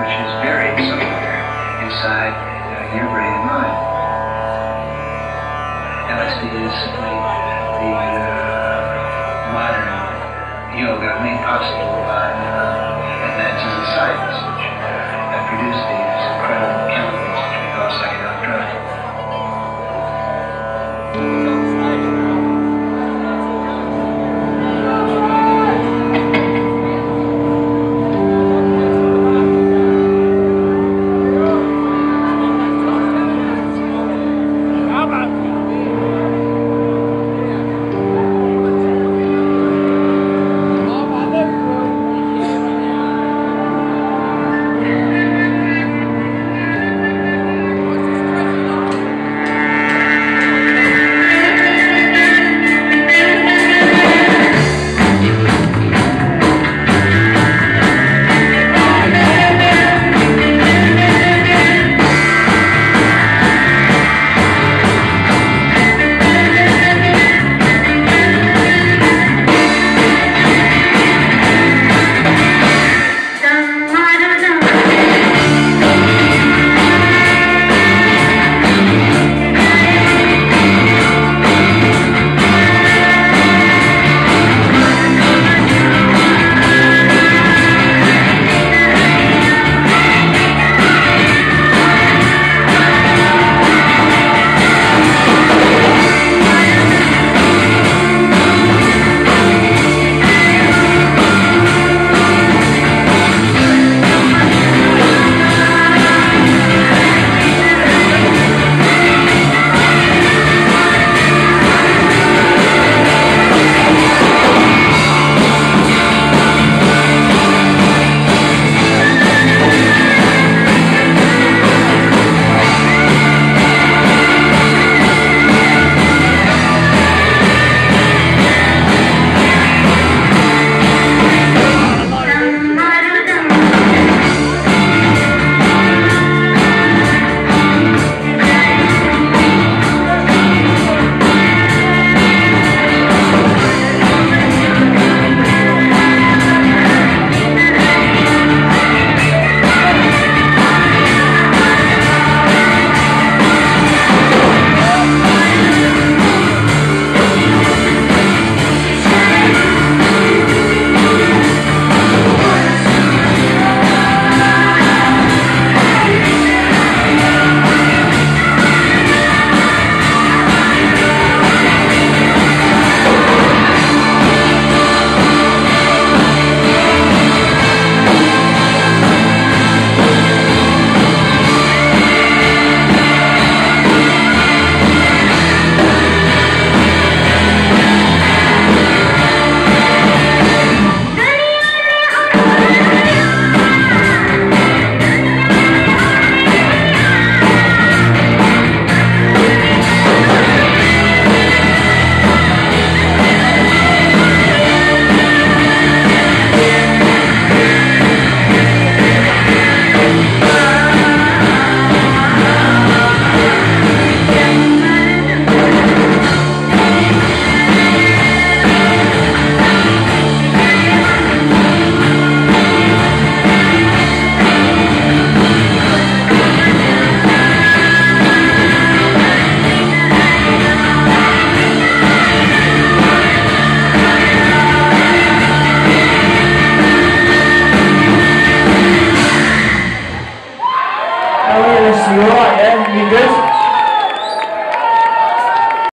which is buried somewhere inside uh, your brain and mind. LSD is. simply